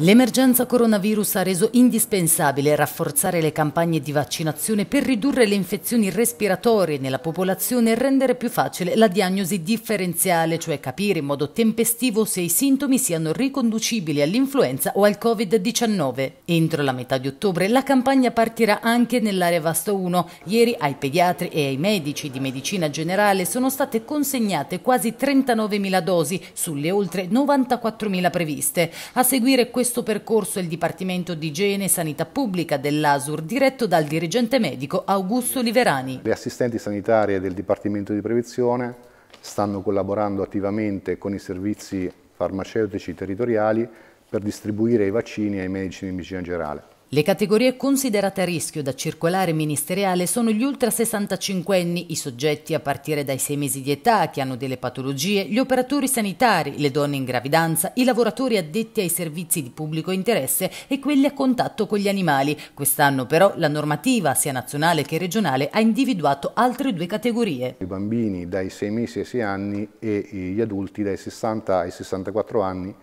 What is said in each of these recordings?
L'emergenza coronavirus ha reso indispensabile rafforzare le campagne di vaccinazione per ridurre le infezioni respiratorie nella popolazione e rendere più facile la diagnosi differenziale, cioè capire in modo tempestivo se i sintomi siano riconducibili all'influenza o al Covid-19. Entro la metà di ottobre la campagna partirà anche nell'area Vasto 1. Ieri ai pediatri e ai medici di medicina generale sono state consegnate quasi 39.000 dosi sulle oltre 94.000 previste. A seguire questo questo percorso il Dipartimento di Igiene e Sanità Pubblica dell'ASUR, diretto dal dirigente medico Augusto Liverani. Le assistenti sanitarie del Dipartimento di Prevenzione stanno collaborando attivamente con i servizi farmaceutici territoriali per distribuire i vaccini ai medici di medicina generale. Le categorie considerate a rischio da circolare ministeriale sono gli ultra 65 anni, i soggetti a partire dai 6 mesi di età che hanno delle patologie, gli operatori sanitari, le donne in gravidanza, i lavoratori addetti ai servizi di pubblico interesse e quelli a contatto con gli animali. Quest'anno però la normativa, sia nazionale che regionale, ha individuato altre due categorie. I bambini dai 6 mesi ai 6 anni e gli adulti dai 60 ai 64 anni,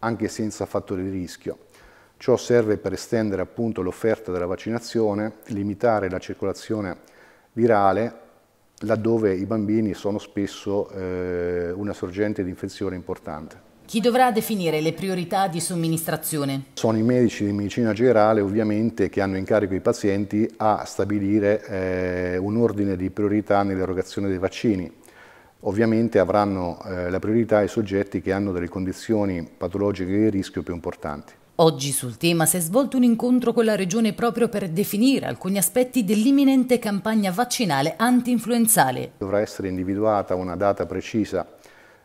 anche senza fattori di rischio. Ciò serve per estendere appunto l'offerta della vaccinazione, limitare la circolazione virale laddove i bambini sono spesso eh, una sorgente di infezione importante. Chi dovrà definire le priorità di somministrazione? Sono i medici di medicina generale ovviamente che hanno in carico i pazienti a stabilire eh, un ordine di priorità nell'erogazione dei vaccini. Ovviamente avranno eh, la priorità i soggetti che hanno delle condizioni patologiche di rischio più importanti. Oggi sul tema si è svolto un incontro con la Regione proprio per definire alcuni aspetti dell'imminente campagna vaccinale anti-influenzale. Dovrà essere individuata una data precisa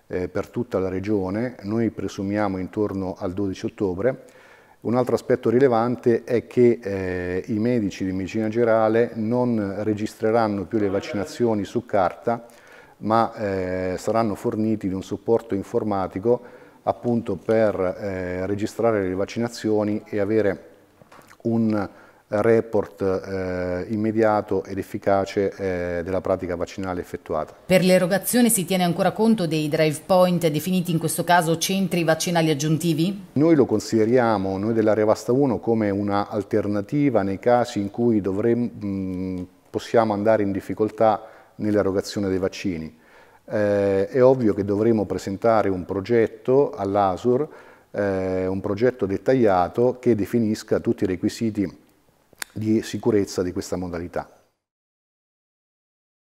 eh, per tutta la Regione, noi presumiamo intorno al 12 ottobre. Un altro aspetto rilevante è che eh, i medici di medicina generale non registreranno più le vaccinazioni su carta, ma eh, saranno forniti di un supporto informatico appunto per eh, registrare le vaccinazioni e avere un report eh, immediato ed efficace eh, della pratica vaccinale effettuata. Per l'erogazione si tiene ancora conto dei drive point definiti in questo caso centri vaccinali aggiuntivi? Noi lo consideriamo, noi dell'area Vasta 1, come un'alternativa nei casi in cui dovremmo, mh, possiamo andare in difficoltà nell'erogazione dei vaccini eh, è ovvio che dovremo presentare un progetto all'ASUR, eh, un progetto dettagliato che definisca tutti i requisiti di sicurezza di questa modalità.